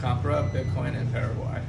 Compra, Bitcoin, and Paraguay.